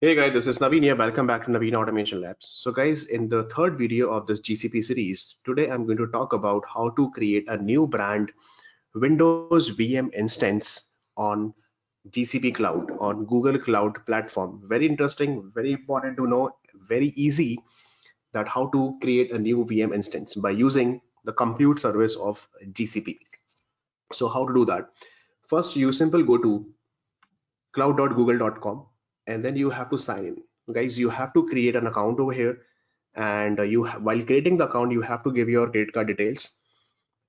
Hey guys, this is Naveen here. Welcome back to Naveen Automation Labs. So guys, in the third video of this GCP series, today I'm going to talk about how to create a new brand Windows VM instance on GCP Cloud, on Google Cloud Platform. Very interesting, very important to know, very easy that how to create a new VM instance by using the compute service of GCP. So how to do that? First, you simply go to cloud.google.com and then you have to sign in. Guys you have to create an account over here and uh, you while creating the account you have to give your credit card details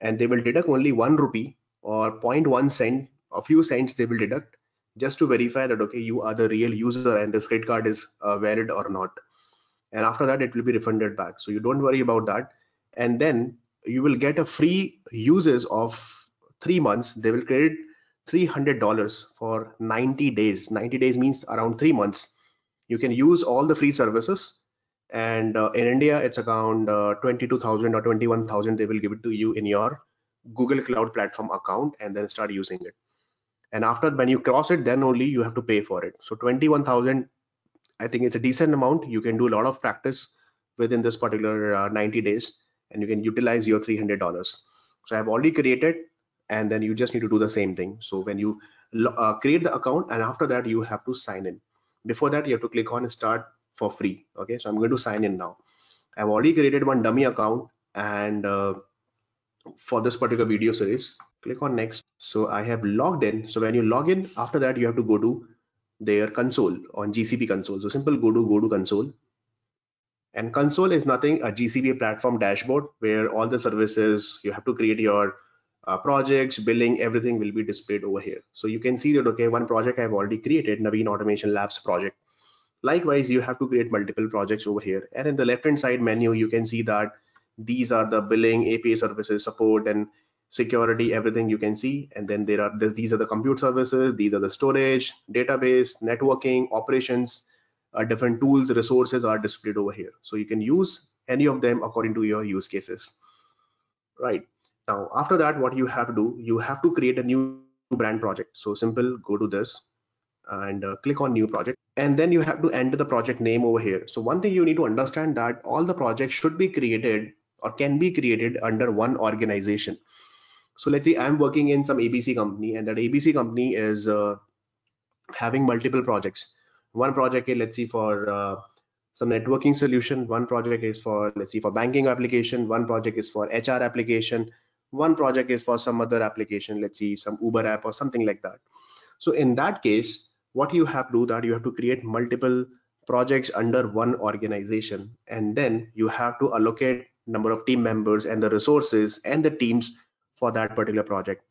and they will deduct only one rupee or 0.1 cent a few cents they will deduct just to verify that okay you are the real user and this credit card is uh, valid or not. And after that it will be refunded back. So you don't worry about that. And then you will get a free uses of three months. They will credit $300 for 90 days. 90 days means around three months. You can use all the free services and uh, in india it's around uh, 22000 or 21000 they will give it to you in your google cloud platform account and then start using it. And after when you cross it then only you have to pay for it. So 21000 i think it's a decent amount. You can do a lot of practice within this particular uh, 90 days and you can utilize your $300 so i've already created and then you just need to do the same thing. So when you uh, create the account and after that you have to sign in. Before that you have to click on start for free. Okay so i'm going to sign in now. I've already created one dummy account and uh, for this particular video series click on next. So i have logged in. So when you log in after that you have to go to their console on gcp console. So simple go to go to console. And console is nothing a gcp platform dashboard where all the services you have to create your uh, projects, billing, everything will be displayed over here. So you can see that, okay, one project I've already created, Naveen Automation Labs project. Likewise, you have to create multiple projects over here. And in the left-hand side menu, you can see that these are the billing, API services, support, and security, everything you can see. And then there are these are the compute services, these are the storage, database, networking, operations, uh, different tools, resources are displayed over here. So you can use any of them according to your use cases. Right. Now, after that, what you have to do, you have to create a new brand project. So simple, go to this and uh, click on new project. And then you have to enter the project name over here. So one thing you need to understand that all the projects should be created or can be created under one organization. So let's say I'm working in some ABC company and that ABC company is uh, having multiple projects. One project, let's see for uh, some networking solution. One project is for, let's see for banking application. One project is for HR application one project is for some other application let's see some uber app or something like that. So in that case what you have to do that you have to create multiple projects under one organization and then you have to allocate number of team members and the resources and the teams for that particular project.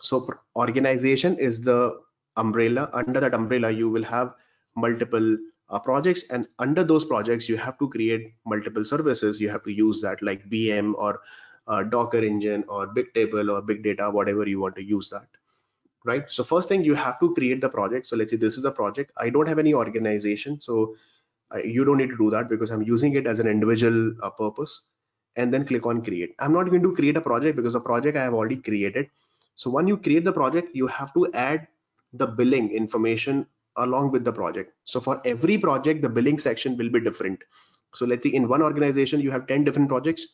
So organization is the umbrella. Under that umbrella you will have multiple uh, projects and under those projects you have to create multiple services. You have to use that like vm or uh, Docker engine or Bigtable or big data, whatever you want to use that. Right. So first thing you have to create the project. So let's say this is a project. I don't have any organization. So uh, you don't need to do that because I'm using it as an individual uh, purpose and then click on create. I'm not going to create a project because a project I have already created. So when you create the project, you have to add the billing information along with the project. So for every project, the billing section will be different. So let's say in one organization, you have 10 different projects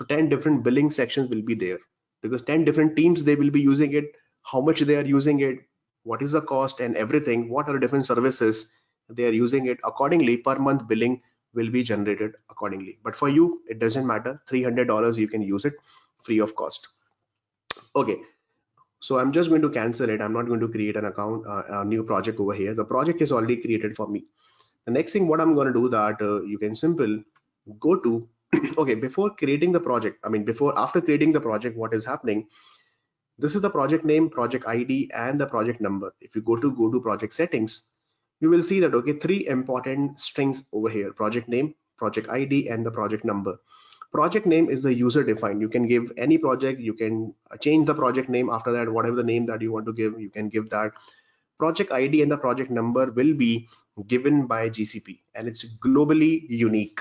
so 10 different billing sections will be there. Because 10 different teams they will be using it how much they are using it what is the cost and everything what are the different services they are using it accordingly per month billing will be generated accordingly. But for you it doesn't matter. $300 you can use it free of cost. Okay. So i'm just going to cancel it. I'm not going to create an account uh, a new project over here. The project is already created for me. The next thing what i'm going to do that uh, you can simple go to okay before creating the project i mean before after creating the project what is happening? This is the project name project id and the project number. If you go to go to project settings you will see that okay three important strings over here. Project name project id and the project number. Project name is the user defined. You can give any project. You can change the project name after that whatever the name that you want to give you can give that. Project id and the project number will be given by gcp and it's globally unique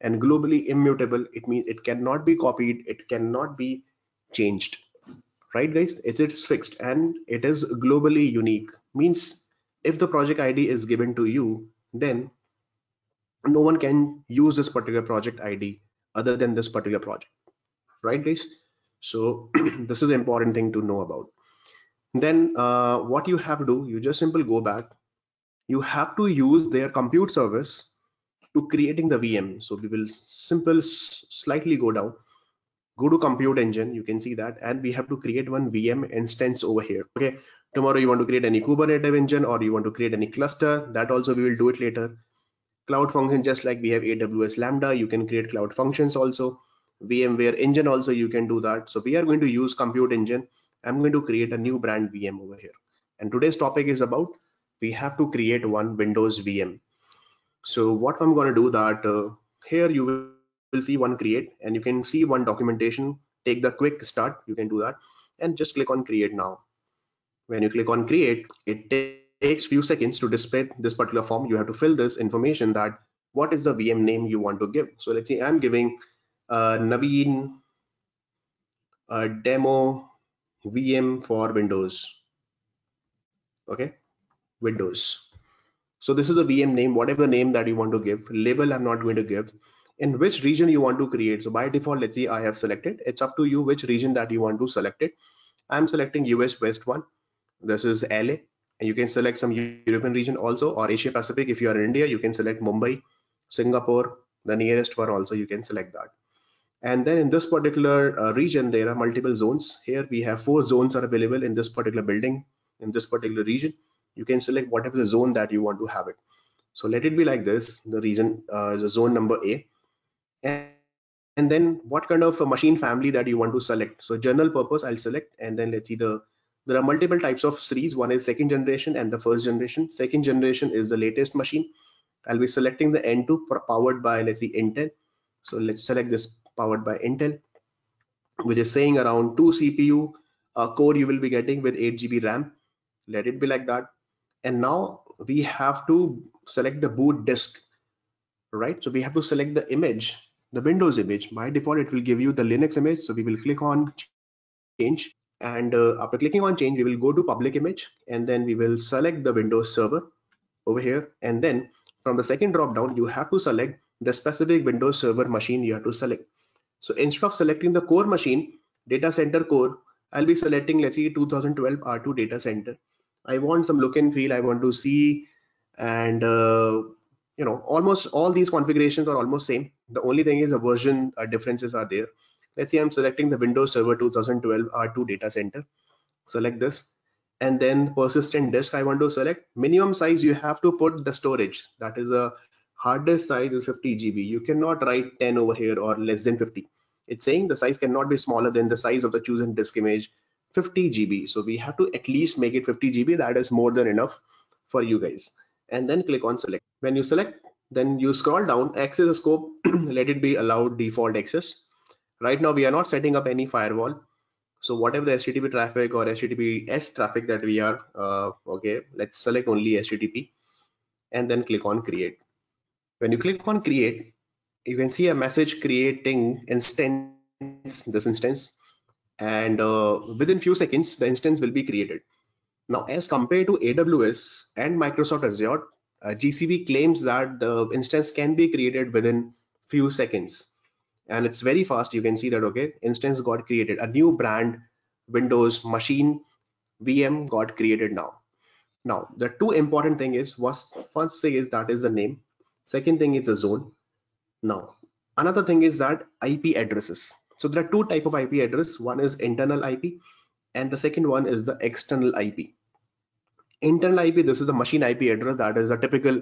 and globally immutable it means it cannot be copied it cannot be changed. Right guys? It is fixed and it is globally unique. Means if the project id is given to you then no one can use this particular project id other than this particular project. Right guys? So this is an important thing to know about. Then uh, what you have to do you just simply go back. You have to use their compute service to creating the VM. So we will simple slightly go down, go to compute engine, you can see that, and we have to create one VM instance over here. Okay, tomorrow you want to create any Kubernetes engine or you want to create any cluster, that also we will do it later. Cloud function, just like we have AWS Lambda, you can create cloud functions also. VMware engine also you can do that. So we are going to use compute engine. I'm going to create a new brand VM over here. And today's topic is about we have to create one Windows VM. So what I'm going to do that uh, here you will see one create and you can see one documentation. Take the quick start. You can do that and just click on create now. When you click on create, it takes few seconds to display this particular form. You have to fill this information that what is the VM name you want to give. So let's say I'm giving uh, Naveen demo VM for Windows. Okay, Windows. So this is the VM name, whatever name that you want to give. Label I'm not going to give. In which region you want to create. So by default, let's say I have selected. It's up to you which region that you want to select it. I'm selecting US West one. This is LA. And you can select some European region also or Asia Pacific. If you are in India, you can select Mumbai, Singapore, the nearest one also you can select that. And then in this particular uh, region, there are multiple zones. Here we have four zones are available in this particular building, in this particular region you can select whatever the zone that you want to have it. So let it be like this the region uh, is a zone number a. And, and then what kind of a machine family that you want to select. So general purpose i'll select and then let's see the there are multiple types of series. One is second generation and the first generation. Second generation is the latest machine. I'll be selecting the n2 powered by let's see intel. So let's select this powered by intel which is saying around 2 cpu uh, core you will be getting with 8 gb ram. Let it be like that and now we have to select the boot disk right? So we have to select the image the windows image. By default it will give you the linux image. So we will click on change. And uh, after clicking on change we will go to public image. And then we will select the windows server over here. And then from the second drop down you have to select the specific windows server machine you have to select. So instead of selecting the core machine data center core i'll be selecting let's say 2012 r2 data center I want some look and feel I want to see and uh, you know almost all these configurations are almost same. The only thing is the version uh, differences are there. Let's say I'm selecting the Windows Server 2012 R2 data center. Select this and then persistent disk I want to select. Minimum size you have to put the storage. That is a hard disk size is 50 GB you cannot write 10 over here or less than 50 it's saying the size cannot be smaller than the size of the chosen disk image 50 GB. So we have to at least make it 50 GB. That is more than enough for you guys. And then click on select. When you select, then you scroll down, access the scope, let it be allowed default access. Right now we are not setting up any firewall. So whatever the HTTP traffic or HTTPS traffic that we are, uh, okay, let's select only HTTP and then click on create. When you click on create, you can see a message creating instance, this instance and uh, within few seconds the instance will be created. Now as compared to aws and microsoft azure uh, gcp claims that the instance can be created within few seconds. And it's very fast you can see that okay? Instance got created. A new brand windows machine vm got created now. Now the two important thing is was first thing is that is the name. Second thing is the zone. Now another thing is that ip addresses so there are two type of IP address. One is internal IP and the second one is the external IP. Internal IP, this is the machine IP address that is a typical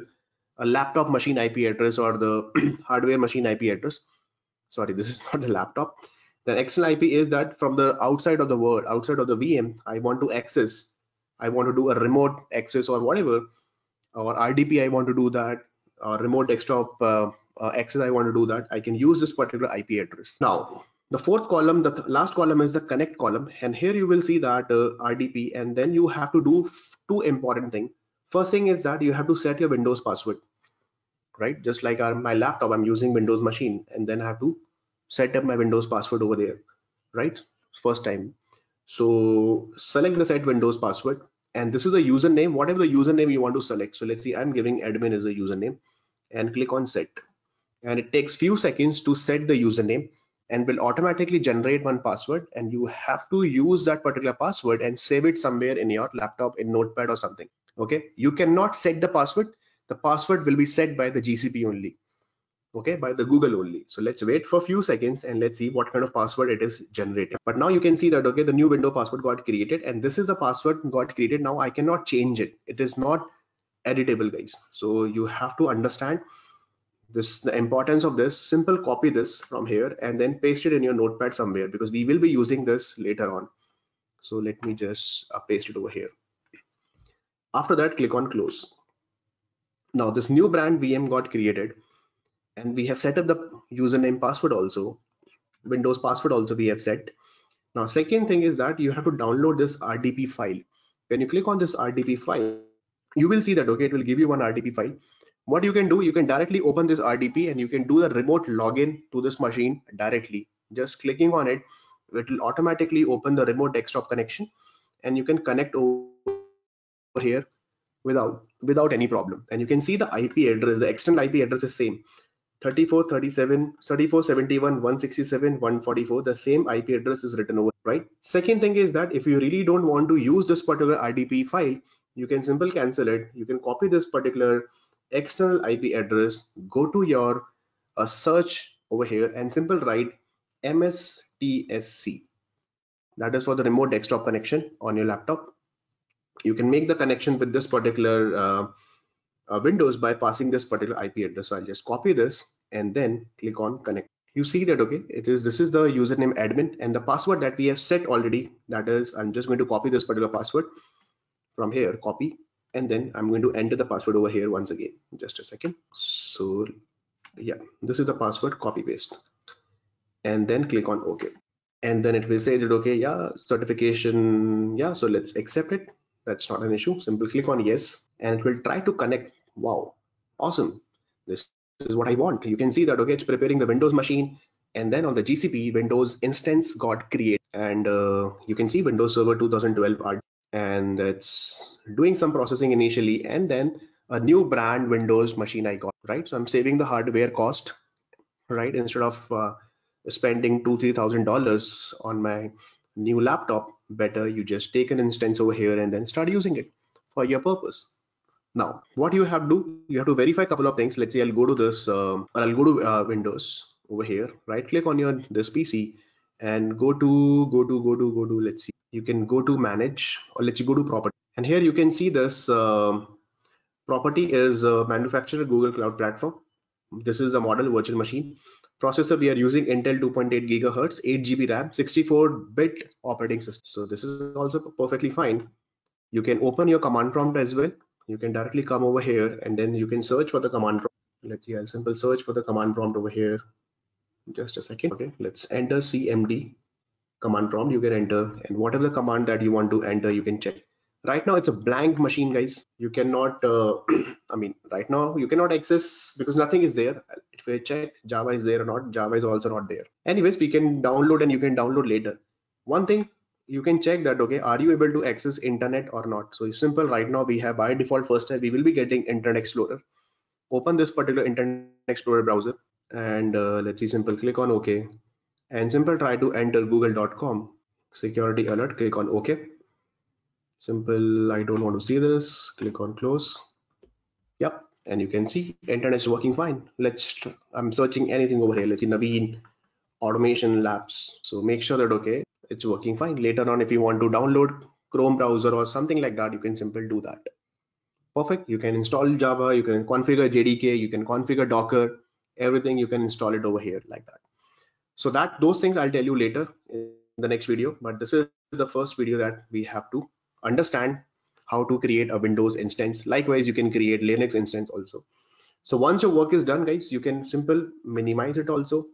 a laptop machine IP address or the hardware machine IP address. Sorry, this is not the laptop. The external IP is that from the outside of the world, outside of the VM, I want to access, I want to do a remote access or whatever, or RDP, I want to do that, or remote desktop uh, uh, access, I want to do that. I can use this particular IP address. Now, the fourth column the th last column is the connect column. And here you will see that uh, rdp and then you have to do two important thing. First thing is that you have to set your windows password right? Just like our, my laptop i'm using windows machine and then i have to set up my windows password over there right? First time. So select the set windows password and this is the username. Whatever the username you want to select. So let's see i'm giving admin as a username and click on set. And it takes few seconds to set the username and will automatically generate one password and you have to use that particular password and save it somewhere in your laptop in notepad or something okay? You cannot set the password. The password will be set by the gcp only okay? By the google only. So let's wait for a few seconds and let's see what kind of password it is generating. But now you can see that okay the new window password got created and this is the password got created. Now i cannot change it. It is not editable guys. So you have to understand this the importance of this simple copy this from here and then paste it in your notepad somewhere because we will be using this later on. So let me just uh, paste it over here. After that click on close. Now this new brand vm got created and we have set up the username password also windows password also we have set. Now second thing is that you have to download this rdp file. When you click on this rdp file you will see that okay it will give you one rdp file what you can do you can directly open this rdp and you can do the remote login to this machine directly. Just clicking on it it will automatically open the remote desktop connection and you can connect over here without without any problem. And you can see the ip address the external ip address is same. 34 37 34 71 167 144 the same ip address is written over right? Second thing is that if you really don't want to use this particular rdp file you can simple cancel it. You can copy this particular external IP address, go to your uh, search over here and simple write MSTSC. That is for the remote desktop connection on your laptop. You can make the connection with this particular uh, uh, Windows by passing this particular IP address. So I'll just copy this and then click on connect. You see that okay, it is this is the username admin and the password that we have set already. That is, I'm just going to copy this particular password from here, copy and then I'm going to enter the password over here once again. Just a second. So yeah this is the password copy paste and then click on OK. And then it will say that okay yeah certification yeah so let's accept it. That's not an issue. Simple click on yes and it will try to connect. Wow awesome. This is what I want. You can see that okay it's preparing the Windows machine. And then on the GCP Windows instance got created. And uh, you can see Windows Server 2012 and it's doing some processing initially and then a new brand windows machine i got right? So i'm saving the hardware cost right? Instead of uh, spending two three thousand dollars on my new laptop better you just take an instance over here and then start using it for your purpose. Now what you have to do you have to verify a couple of things. Let's say i'll go to this um, or i'll go to uh, windows over here right? Click on your this pc and go to go to go to go to let's see you can go to manage or let's you go to property. And here you can see this uh, property is a manufacturer google cloud platform. This is a model virtual machine. Processor we are using intel 2.8 gigahertz 8 gb ram 64 bit operating system. So this is also perfectly fine. You can open your command prompt as well. You can directly come over here and then you can search for the command prompt. Let's see a simple search for the command prompt over here. Just a second. Okay let's enter cmd command prompt you can enter. And whatever the command that you want to enter you can check. Right now it's a blank machine guys. You cannot uh, i mean right now you cannot access because nothing is there. If we check java is there or not java is also not there. Anyways we can download and you can download later. One thing you can check that okay are you able to access internet or not? So it's simple. Right now we have by default first time we will be getting internet explorer. Open this particular internet explorer browser and uh, let's see simple. Click on ok and simple try to enter google.com security alert click on ok. Simple i don't want to see this click on close. Yep and you can see internet is working fine. Let's i'm searching anything over here. Let's see naveen automation labs. So make sure that okay it's working fine. Later on if you want to download chrome browser or something like that you can simply do that. Perfect. You can install java you can configure jdk you can configure docker. Everything you can install it over here like that so that those things i'll tell you later in the next video but this is the first video that we have to understand how to create a windows instance. Likewise you can create linux instance also. So once your work is done guys you can simple minimize it also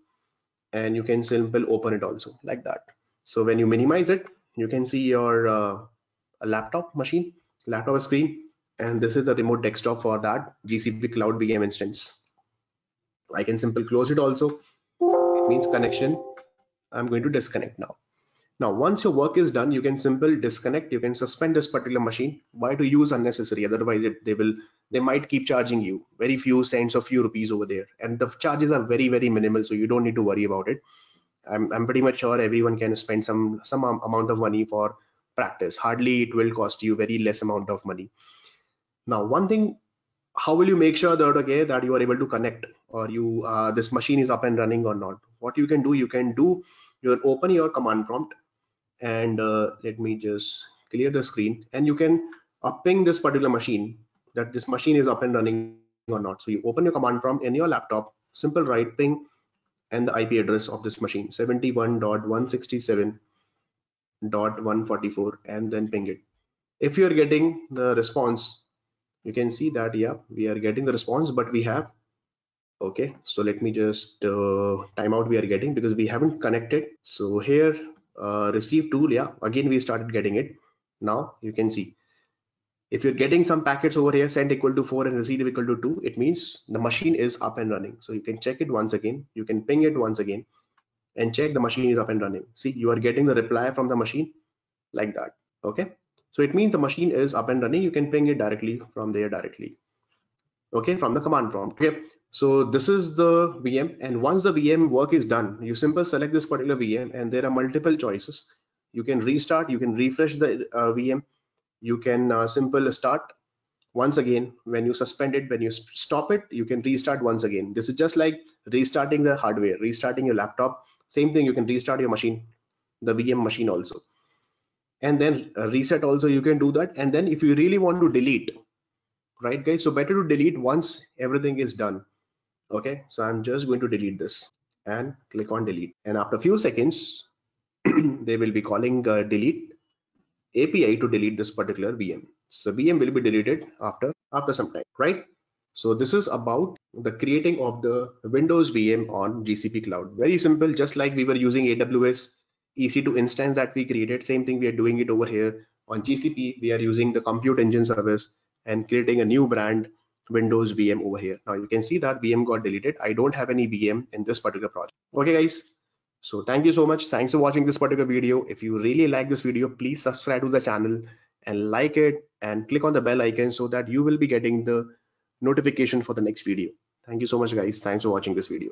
and you can simple open it also like that. So when you minimize it you can see your uh, laptop machine laptop screen and this is the remote desktop for that gcp cloud vm instance. I can simple close it also means connection i'm going to disconnect now. Now once your work is done you can simply disconnect you can suspend this particular machine. Why to use unnecessary? Otherwise it, they will they might keep charging you very few cents or few rupees over there. And the charges are very very minimal so you don't need to worry about it. I'm, I'm pretty much sure everyone can spend some some amount of money for practice. Hardly it will cost you very less amount of money. Now one thing how will you make sure that okay that you are able to connect or you uh, this machine is up and running or not what you can do you can do you open your command prompt and uh, let me just clear the screen and you can ping this particular machine that this machine is up and running or not. So you open your command prompt in your laptop simple write ping and the IP address of this machine 71.167.144 and then ping it. If you are getting the response you can see that yeah we are getting the response but we have okay so let me just uh, timeout we are getting because we haven't connected. So here uh, receive tool yeah. Again we started getting it. Now you can see. If you're getting some packets over here send equal to 4 and receive equal to 2 it means the machine is up and running. So you can check it once again. You can ping it once again and check the machine is up and running. See you are getting the reply from the machine like that. Okay so it means the machine is up and running. You can ping it directly from there directly. Okay from the command prompt. Okay so this is the VM and once the VM work is done, you simply select this particular VM and there are multiple choices. You can restart, you can refresh the uh, VM, you can uh, simple start once again when you suspend it, when you stop it, you can restart once again. This is just like restarting the hardware, restarting your laptop. Same thing, you can restart your machine, the VM machine also. And then uh, reset also you can do that. And then if you really want to delete, right guys, so better to delete once everything is done okay so i'm just going to delete this and click on delete. And after a few seconds they will be calling uh, delete api to delete this particular vm so vm will be deleted after after some time right? So this is about the creating of the windows vm on gcp cloud. Very simple just like we were using aws ec2 instance that we created. Same thing we are doing it over here. On gcp we are using the compute engine service and creating a new brand Windows VM over here. Now you can see that VM got deleted. I don't have any VM in this particular project. Okay guys. So thank you so much. Thanks for watching this particular video. If you really like this video, please subscribe to the channel and like it and click on the bell icon so that you will be getting the notification for the next video. Thank you so much guys. Thanks for watching this video.